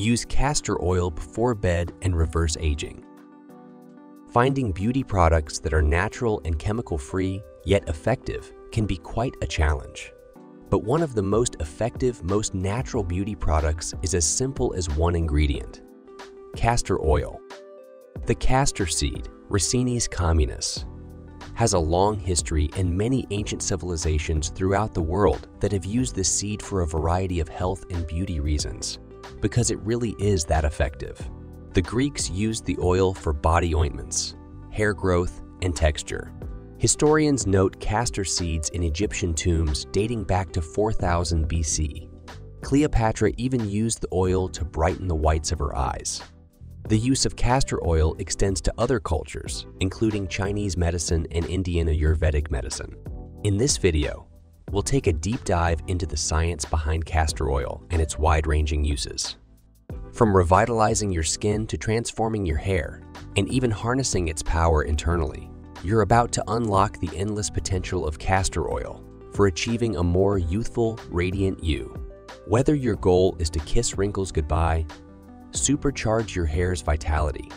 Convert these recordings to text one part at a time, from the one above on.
Use castor oil before bed and reverse aging. Finding beauty products that are natural and chemical-free, yet effective, can be quite a challenge. But one of the most effective, most natural beauty products is as simple as one ingredient, castor oil. The castor seed, Ricinus communis, has a long history and many ancient civilizations throughout the world that have used this seed for a variety of health and beauty reasons, because it really is that effective. The Greeks used the oil for body ointments, hair growth, and texture. Historians note castor seeds in Egyptian tombs dating back to 4000 BC. Cleopatra even used the oil to brighten the whites of her eyes. The use of castor oil extends to other cultures, including Chinese medicine and Indian Ayurvedic medicine. In this video, we'll take a deep dive into the science behind castor oil and its wide-ranging uses. From revitalizing your skin to transforming your hair, and even harnessing its power internally, you're about to unlock the endless potential of castor oil for achieving a more youthful, radiant you. Whether your goal is to kiss wrinkles goodbye, supercharge your hair's vitality,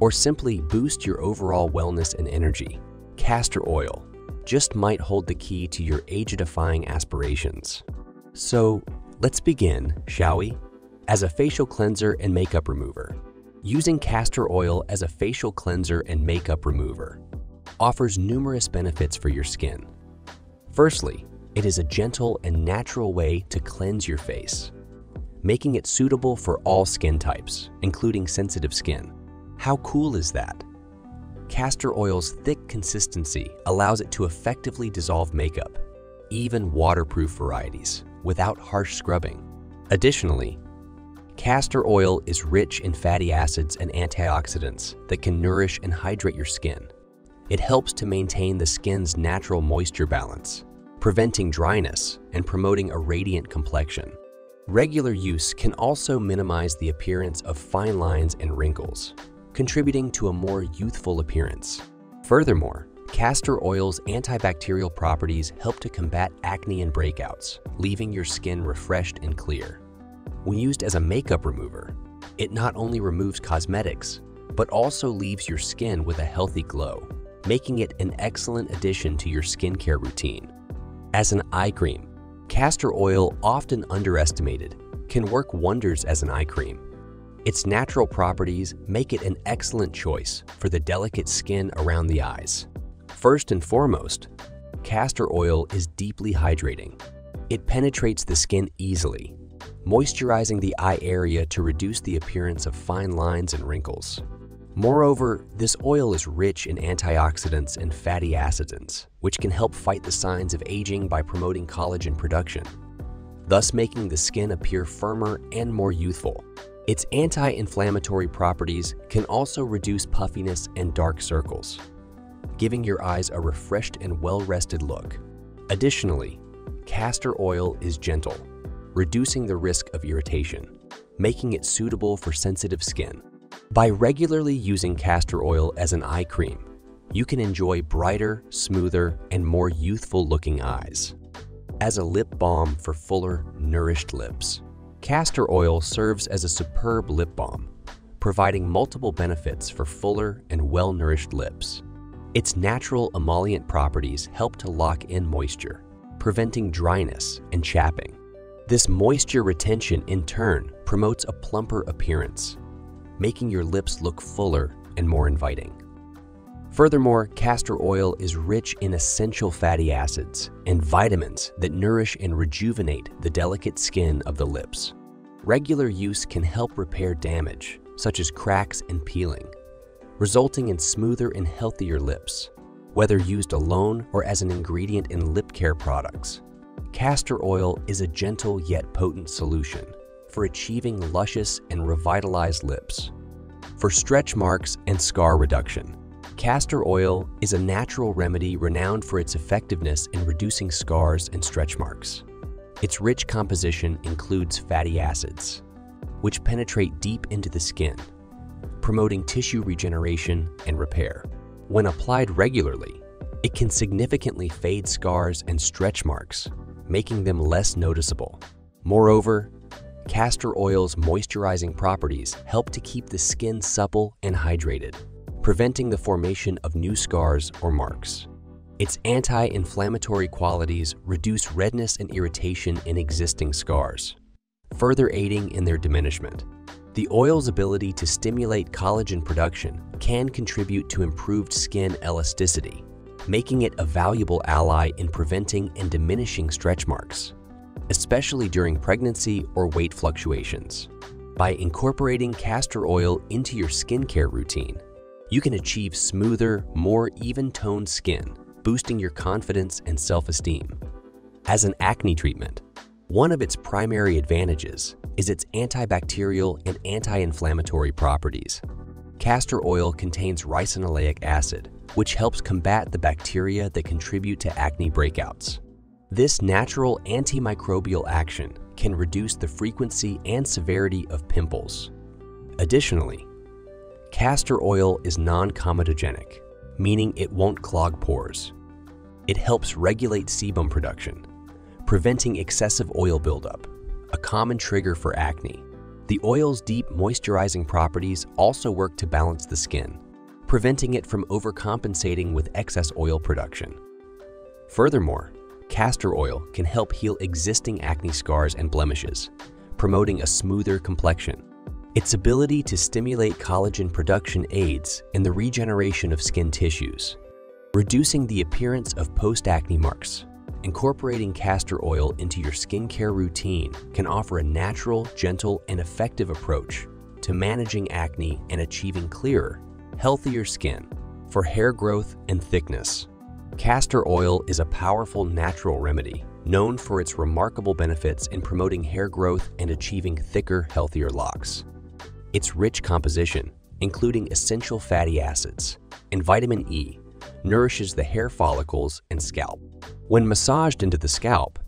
or simply boost your overall wellness and energy, castor oil just might hold the key to your age-defying aspirations. So let's begin, shall we? As a facial cleanser and makeup remover, using castor oil as a facial cleanser and makeup remover offers numerous benefits for your skin. Firstly, it is a gentle and natural way to cleanse your face, making it suitable for all skin types, including sensitive skin. How cool is that? Castor oil's thick consistency allows it to effectively dissolve makeup, even waterproof varieties, without harsh scrubbing. Additionally, castor oil is rich in fatty acids and antioxidants that can nourish and hydrate your skin, it helps to maintain the skin's natural moisture balance, preventing dryness and promoting a radiant complexion. Regular use can also minimize the appearance of fine lines and wrinkles, contributing to a more youthful appearance. Furthermore, castor oil's antibacterial properties help to combat acne and breakouts, leaving your skin refreshed and clear. When used as a makeup remover, it not only removes cosmetics, but also leaves your skin with a healthy glow making it an excellent addition to your skincare routine. As an eye cream, castor oil, often underestimated, can work wonders as an eye cream. Its natural properties make it an excellent choice for the delicate skin around the eyes. First and foremost, castor oil is deeply hydrating. It penetrates the skin easily, moisturizing the eye area to reduce the appearance of fine lines and wrinkles. Moreover, this oil is rich in antioxidants and fatty acids, which can help fight the signs of aging by promoting collagen production, thus making the skin appear firmer and more youthful. Its anti-inflammatory properties can also reduce puffiness and dark circles, giving your eyes a refreshed and well-rested look. Additionally, castor oil is gentle, reducing the risk of irritation, making it suitable for sensitive skin. By regularly using castor oil as an eye cream, you can enjoy brighter, smoother, and more youthful looking eyes. As a lip balm for fuller, nourished lips, castor oil serves as a superb lip balm, providing multiple benefits for fuller and well-nourished lips. Its natural emollient properties help to lock in moisture, preventing dryness and chapping. This moisture retention in turn promotes a plumper appearance, making your lips look fuller and more inviting. Furthermore, castor oil is rich in essential fatty acids and vitamins that nourish and rejuvenate the delicate skin of the lips. Regular use can help repair damage, such as cracks and peeling, resulting in smoother and healthier lips, whether used alone or as an ingredient in lip care products. Castor oil is a gentle yet potent solution for achieving luscious and revitalized lips. For stretch marks and scar reduction, castor oil is a natural remedy renowned for its effectiveness in reducing scars and stretch marks. Its rich composition includes fatty acids, which penetrate deep into the skin, promoting tissue regeneration and repair. When applied regularly, it can significantly fade scars and stretch marks, making them less noticeable. Moreover, castor oil's moisturizing properties help to keep the skin supple and hydrated, preventing the formation of new scars or marks. Its anti-inflammatory qualities reduce redness and irritation in existing scars, further aiding in their diminishment. The oil's ability to stimulate collagen production can contribute to improved skin elasticity, making it a valuable ally in preventing and diminishing stretch marks, especially during pregnancy or weight fluctuations. By incorporating castor oil into your skincare routine, you can achieve smoother, more even-toned skin boosting your confidence and self-esteem. As an acne treatment, one of its primary advantages is its antibacterial and anti-inflammatory properties. Castor oil contains ricinoleic acid, which helps combat the bacteria that contribute to acne breakouts. This natural antimicrobial action can reduce the frequency and severity of pimples. Additionally, castor oil is non-comedogenic, meaning it won't clog pores. It helps regulate sebum production, preventing excessive oil buildup, a common trigger for acne. The oil's deep moisturizing properties also work to balance the skin, preventing it from overcompensating with excess oil production. Furthermore, castor oil can help heal existing acne scars and blemishes, promoting a smoother complexion. Its ability to stimulate collagen production aids in the regeneration of skin tissues, reducing the appearance of post-acne marks. Incorporating castor oil into your skincare routine can offer a natural, gentle, and effective approach to managing acne and achieving clearer, healthier skin for hair growth and thickness. Castor oil is a powerful natural remedy known for its remarkable benefits in promoting hair growth and achieving thicker, healthier locks. Its rich composition, including essential fatty acids and vitamin E, nourishes the hair follicles and scalp. When massaged into the scalp,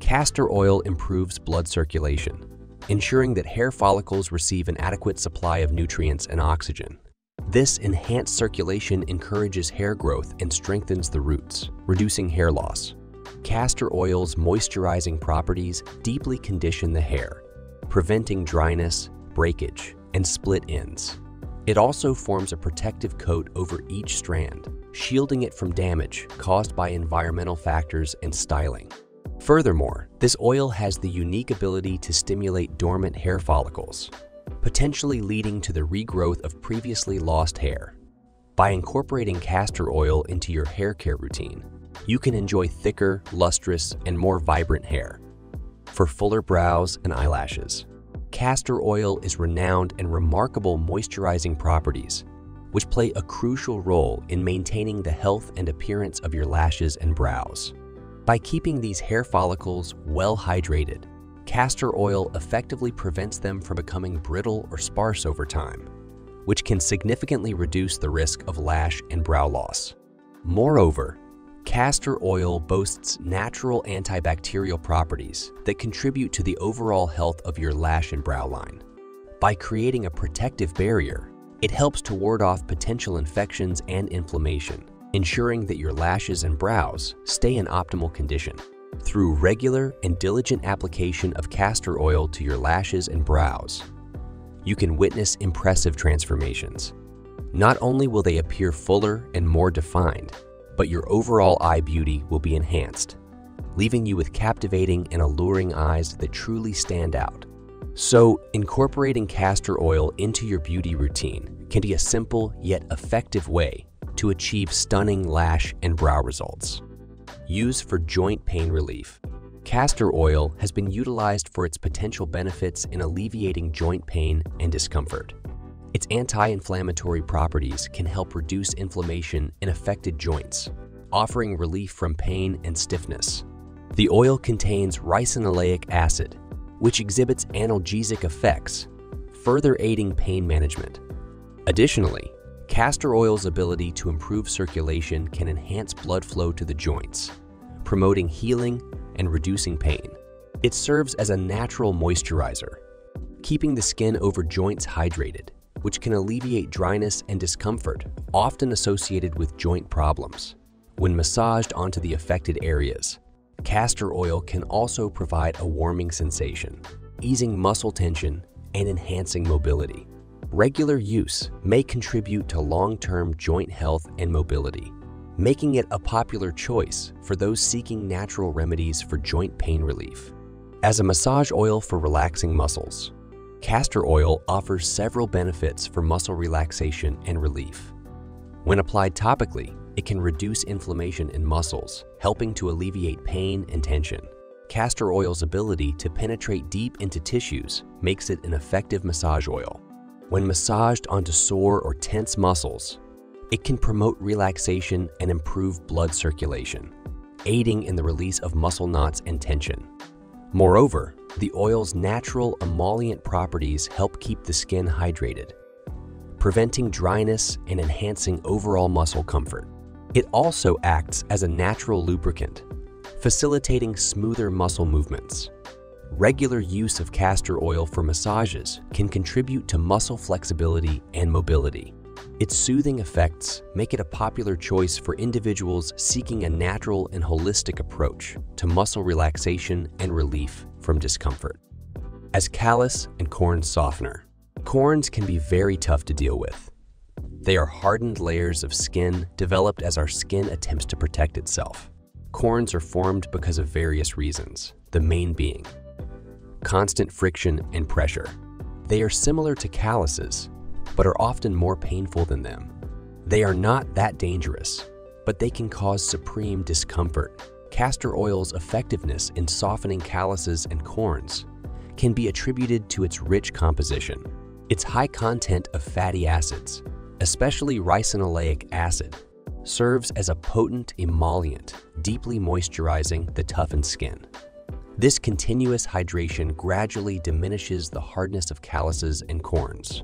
castor oil improves blood circulation, ensuring that hair follicles receive an adequate supply of nutrients and oxygen. This enhanced circulation encourages hair growth and strengthens the roots, reducing hair loss. Castor oil's moisturizing properties deeply condition the hair, preventing dryness, breakage, and split ends. It also forms a protective coat over each strand, shielding it from damage caused by environmental factors and styling. Furthermore, this oil has the unique ability to stimulate dormant hair follicles, potentially leading to the regrowth of previously lost hair. By incorporating castor oil into your hair care routine, you can enjoy thicker, lustrous, and more vibrant hair. For fuller brows and eyelashes, castor oil is renowned and remarkable moisturizing properties, which play a crucial role in maintaining the health and appearance of your lashes and brows. By keeping these hair follicles well hydrated, castor oil effectively prevents them from becoming brittle or sparse over time, which can significantly reduce the risk of lash and brow loss. Moreover, Castor oil boasts natural antibacterial properties that contribute to the overall health of your lash and brow line. By creating a protective barrier, it helps to ward off potential infections and inflammation, ensuring that your lashes and brows stay in optimal condition. Through regular and diligent application of castor oil to your lashes and brows, you can witness impressive transformations. Not only will they appear fuller and more defined, but your overall eye beauty will be enhanced, leaving you with captivating and alluring eyes that truly stand out. So, incorporating castor oil into your beauty routine can be a simple yet effective way to achieve stunning lash and brow results. Use for joint pain relief. Castor oil has been utilized for its potential benefits in alleviating joint pain and discomfort. Its anti-inflammatory properties can help reduce inflammation in affected joints, offering relief from pain and stiffness. The oil contains ricinoleic acid, which exhibits analgesic effects, further aiding pain management. Additionally, castor oil's ability to improve circulation can enhance blood flow to the joints, promoting healing and reducing pain. It serves as a natural moisturizer, keeping the skin over joints hydrated which can alleviate dryness and discomfort often associated with joint problems. When massaged onto the affected areas, castor oil can also provide a warming sensation, easing muscle tension and enhancing mobility. Regular use may contribute to long-term joint health and mobility, making it a popular choice for those seeking natural remedies for joint pain relief. As a massage oil for relaxing muscles, castor oil offers several benefits for muscle relaxation and relief. When applied topically, it can reduce inflammation in muscles, helping to alleviate pain and tension. Castor oil's ability to penetrate deep into tissues makes it an effective massage oil. When massaged onto sore or tense muscles, it can promote relaxation and improve blood circulation, aiding in the release of muscle knots and tension. Moreover, the oil's natural emollient properties help keep the skin hydrated, preventing dryness and enhancing overall muscle comfort. It also acts as a natural lubricant, facilitating smoother muscle movements. Regular use of castor oil for massages can contribute to muscle flexibility and mobility. Its soothing effects make it a popular choice for individuals seeking a natural and holistic approach to muscle relaxation and relief from discomfort. As callus and corn softener, corns can be very tough to deal with. They are hardened layers of skin developed as our skin attempts to protect itself. Corns are formed because of various reasons, the main being constant friction and pressure. They are similar to calluses, but are often more painful than them. They are not that dangerous, but they can cause supreme discomfort. Castor oil's effectiveness in softening calluses and corns can be attributed to its rich composition. Its high content of fatty acids, especially ricinoleic acid, serves as a potent emollient, deeply moisturizing the toughened skin. This continuous hydration gradually diminishes the hardness of calluses and corns.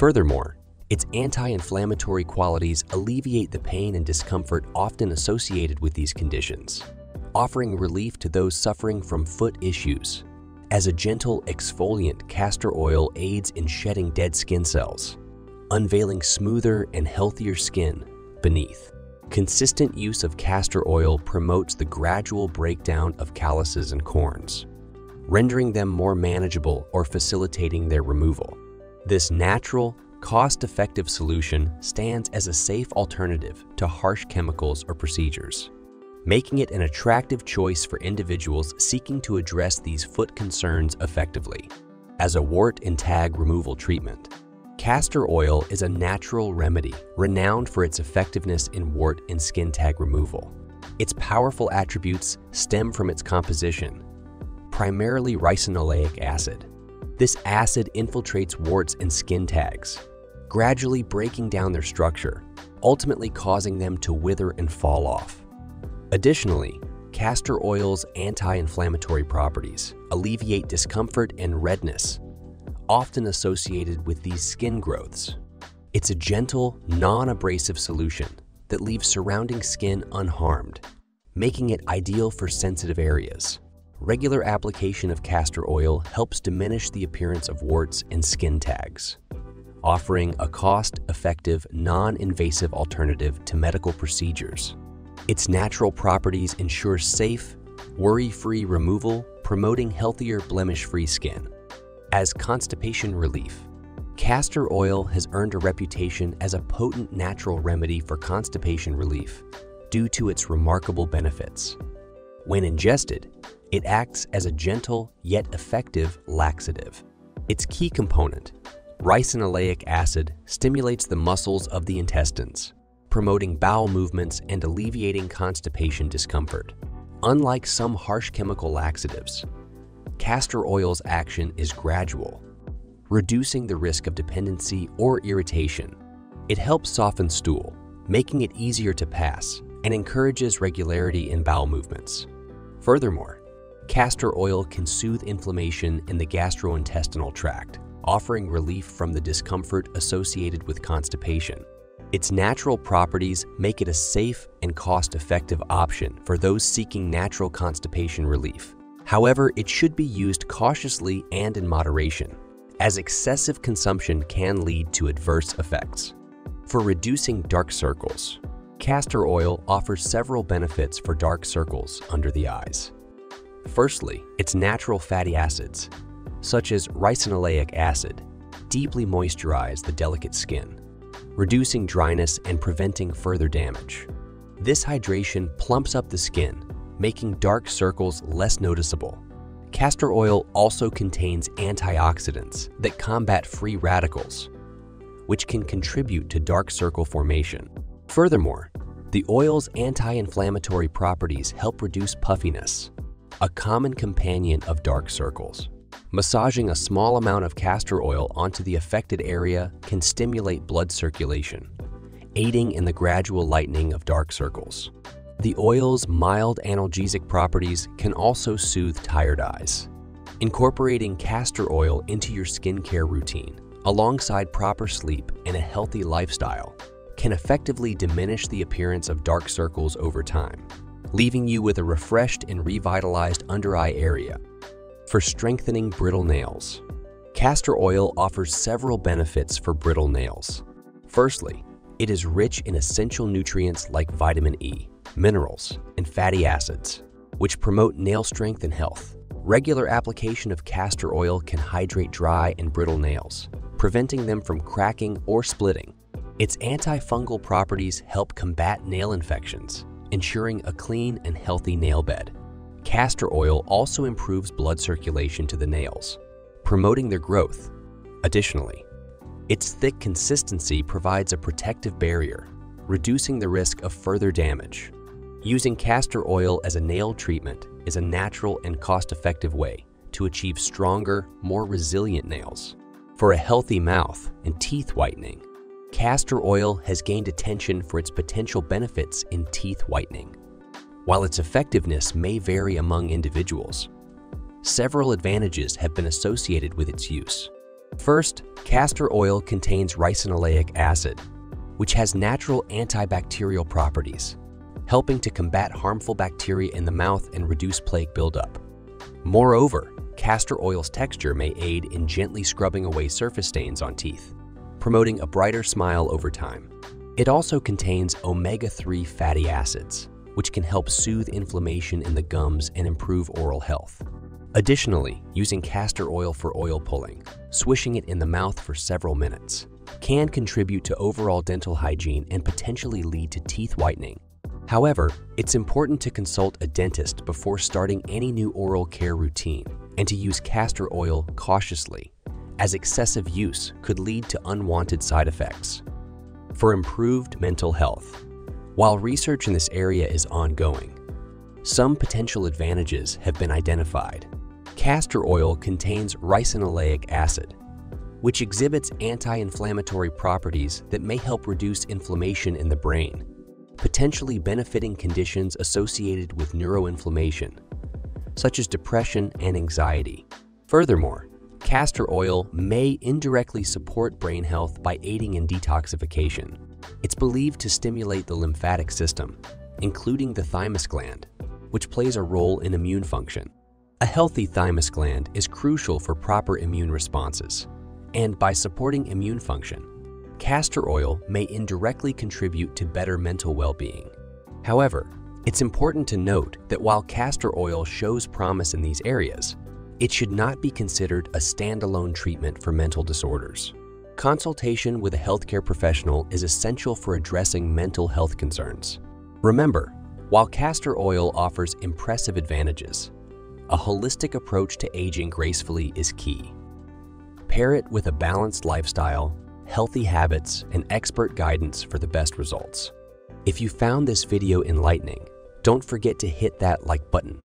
Furthermore, its anti-inflammatory qualities alleviate the pain and discomfort often associated with these conditions, offering relief to those suffering from foot issues. As a gentle exfoliant, castor oil aids in shedding dead skin cells, unveiling smoother and healthier skin beneath. Consistent use of castor oil promotes the gradual breakdown of calluses and corns, rendering them more manageable or facilitating their removal. This natural, cost-effective solution stands as a safe alternative to harsh chemicals or procedures, making it an attractive choice for individuals seeking to address these foot concerns effectively. As a wart and tag removal treatment, Castor oil is a natural remedy renowned for its effectiveness in wart and skin tag removal. Its powerful attributes stem from its composition, primarily ricinoleic acid. This acid infiltrates warts and skin tags, gradually breaking down their structure, ultimately causing them to wither and fall off. Additionally, castor oil's anti-inflammatory properties alleviate discomfort and redness often associated with these skin growths. It's a gentle, non-abrasive solution that leaves surrounding skin unharmed, making it ideal for sensitive areas. Regular application of castor oil helps diminish the appearance of warts and skin tags, offering a cost-effective, non-invasive alternative to medical procedures. Its natural properties ensure safe, worry-free removal, promoting healthier, blemish-free skin. As constipation relief, castor oil has earned a reputation as a potent natural remedy for constipation relief due to its remarkable benefits. When ingested, it acts as a gentle yet effective laxative. Its key component, ricinoleic acid, stimulates the muscles of the intestines, promoting bowel movements and alleviating constipation discomfort. Unlike some harsh chemical laxatives, castor oil's action is gradual, reducing the risk of dependency or irritation. It helps soften stool, making it easier to pass, and encourages regularity in bowel movements. Furthermore, castor oil can soothe inflammation in the gastrointestinal tract, offering relief from the discomfort associated with constipation. Its natural properties make it a safe and cost-effective option for those seeking natural constipation relief. However, it should be used cautiously and in moderation, as excessive consumption can lead to adverse effects. For reducing dark circles, castor oil offers several benefits for dark circles under the eyes. Firstly, its natural fatty acids, such as ricinoleic acid, deeply moisturize the delicate skin, reducing dryness and preventing further damage. This hydration plumps up the skin, making dark circles less noticeable. Castor oil also contains antioxidants that combat free radicals, which can contribute to dark circle formation. Furthermore, the oil's anti-inflammatory properties help reduce puffiness, a common companion of dark circles. Massaging a small amount of castor oil onto the affected area can stimulate blood circulation, aiding in the gradual lightening of dark circles. The oil's mild analgesic properties can also soothe tired eyes. Incorporating castor oil into your skincare routine, alongside proper sleep and a healthy lifestyle, can effectively diminish the appearance of dark circles over time, leaving you with a refreshed and revitalized under-eye area. For strengthening brittle nails, castor oil offers several benefits for brittle nails. Firstly, it is rich in essential nutrients like vitamin E, minerals, and fatty acids, which promote nail strength and health. Regular application of castor oil can hydrate dry and brittle nails, preventing them from cracking or splitting. Its antifungal properties help combat nail infections, ensuring a clean and healthy nail bed. Castor oil also improves blood circulation to the nails, promoting their growth. Additionally, its thick consistency provides a protective barrier, reducing the risk of further damage. Using castor oil as a nail treatment is a natural and cost-effective way to achieve stronger, more resilient nails. For a healthy mouth and teeth whitening, castor oil has gained attention for its potential benefits in teeth whitening. While its effectiveness may vary among individuals, several advantages have been associated with its use. First, castor oil contains ricinoleic acid, which has natural antibacterial properties helping to combat harmful bacteria in the mouth and reduce plaque buildup. Moreover, castor oil's texture may aid in gently scrubbing away surface stains on teeth, promoting a brighter smile over time. It also contains omega-3 fatty acids, which can help soothe inflammation in the gums and improve oral health. Additionally, using castor oil for oil pulling, swishing it in the mouth for several minutes, can contribute to overall dental hygiene and potentially lead to teeth whitening However, it's important to consult a dentist before starting any new oral care routine and to use castor oil cautiously, as excessive use could lead to unwanted side effects. For improved mental health, while research in this area is ongoing, some potential advantages have been identified. Castor oil contains ricinoleic acid, which exhibits anti-inflammatory properties that may help reduce inflammation in the brain potentially benefiting conditions associated with neuroinflammation, such as depression and anxiety. Furthermore, castor oil may indirectly support brain health by aiding in detoxification. It's believed to stimulate the lymphatic system, including the thymus gland, which plays a role in immune function. A healthy thymus gland is crucial for proper immune responses, and by supporting immune function, castor oil may indirectly contribute to better mental well-being. However, it's important to note that while castor oil shows promise in these areas, it should not be considered a standalone treatment for mental disorders. Consultation with a healthcare professional is essential for addressing mental health concerns. Remember, while castor oil offers impressive advantages, a holistic approach to aging gracefully is key. Pair it with a balanced lifestyle healthy habits, and expert guidance for the best results. If you found this video enlightening, don't forget to hit that like button